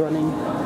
running.